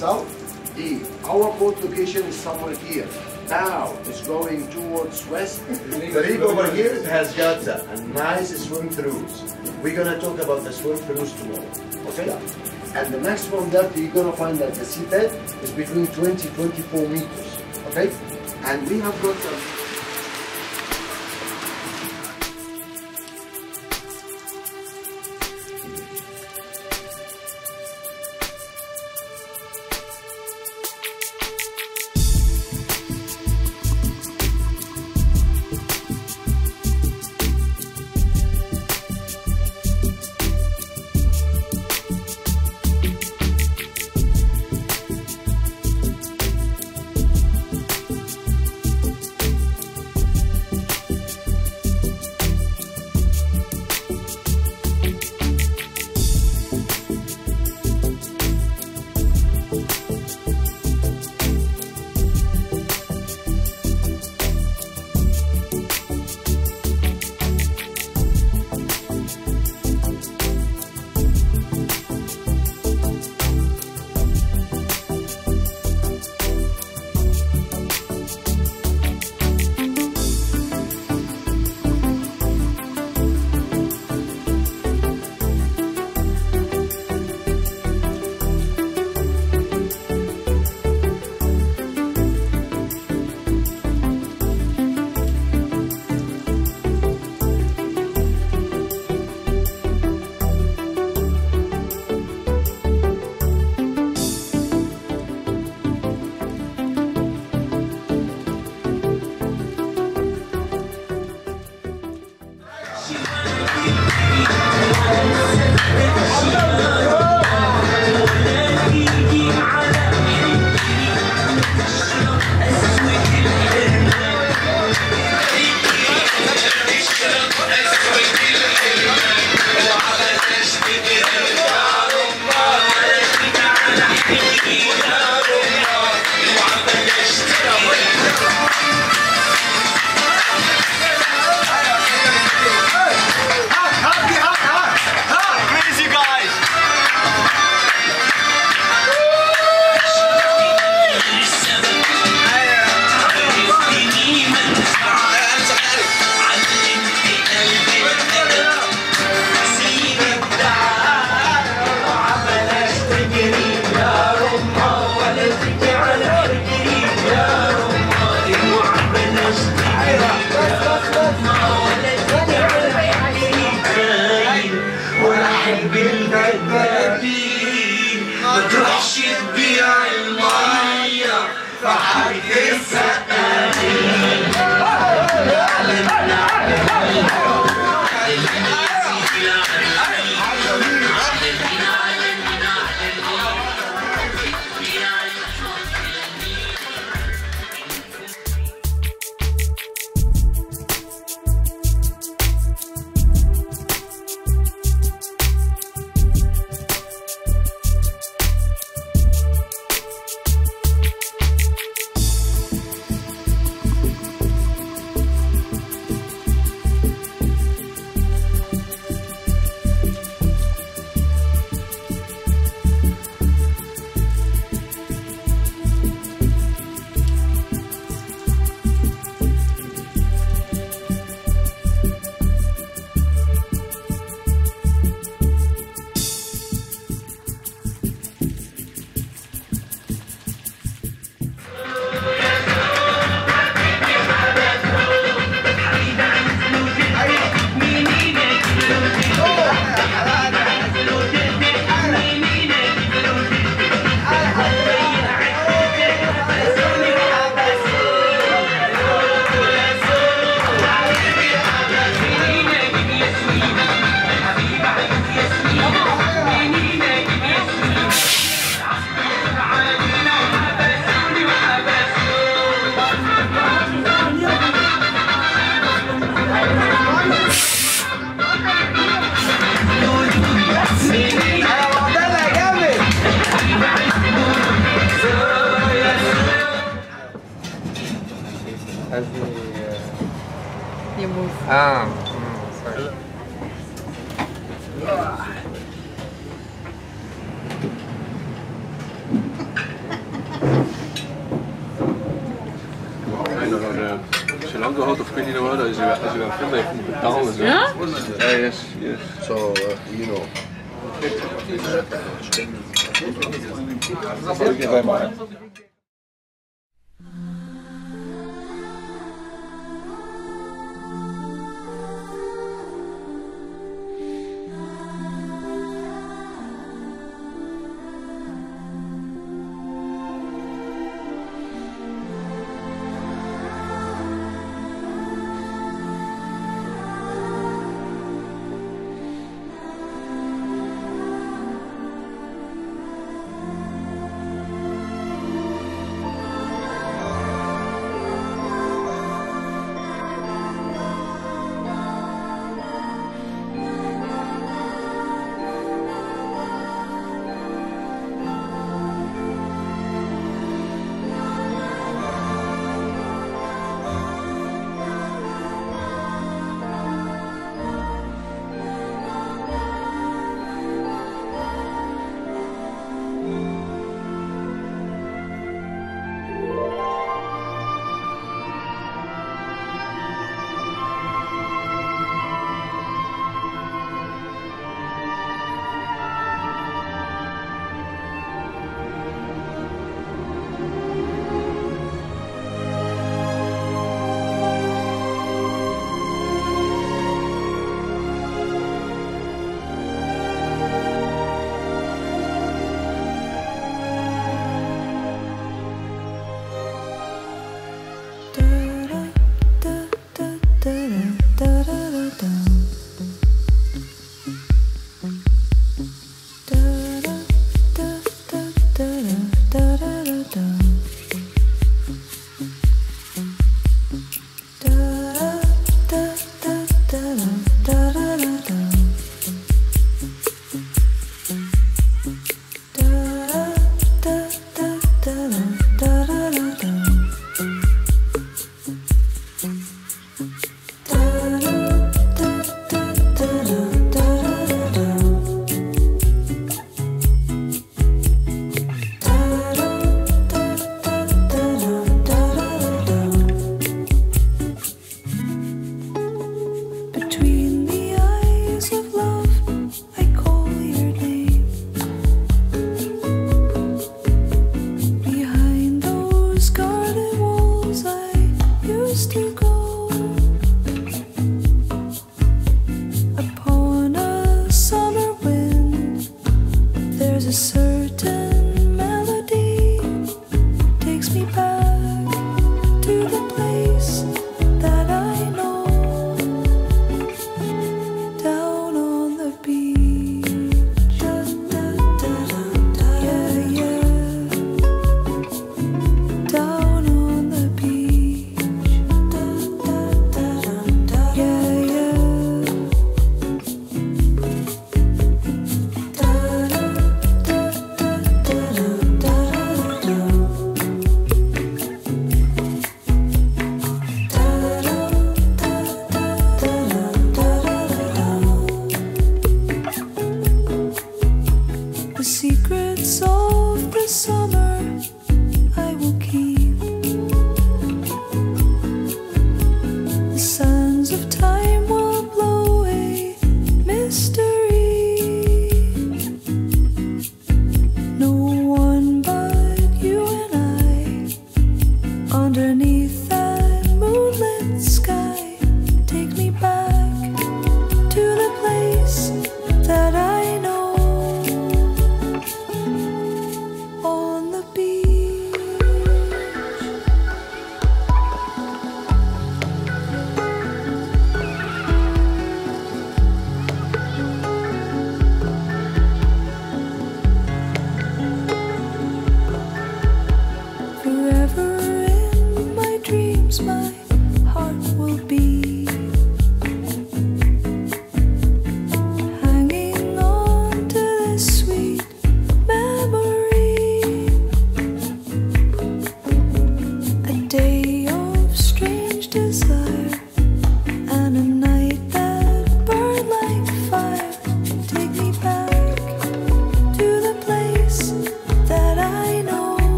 from the reef itself. The our boat location is somewhere here. Now it's going towards west. The reef over here has got a, nice swim throughs. We're gonna talk about the swim throughs tomorrow. Okay? And the maximum depth you're gonna find that the seabed is between 20 24 meters. Okay? And we have got some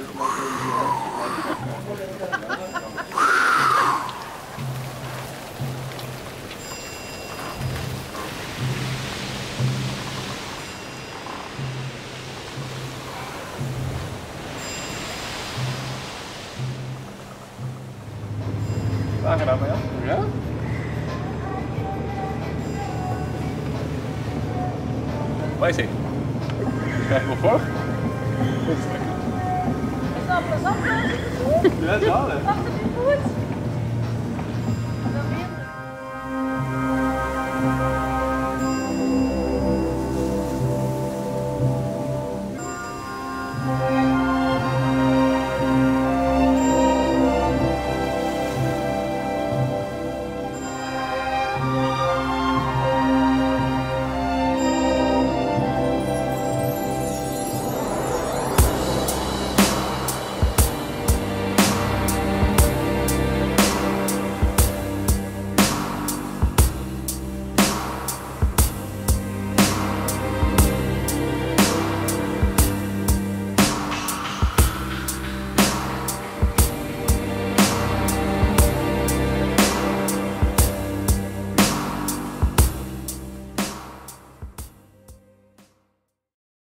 Thank you.